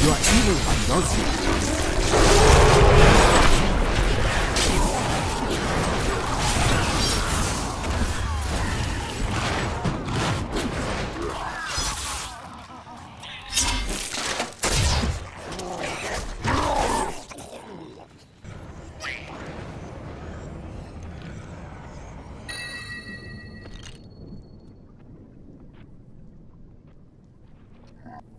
You are evil and knows you. Yeah.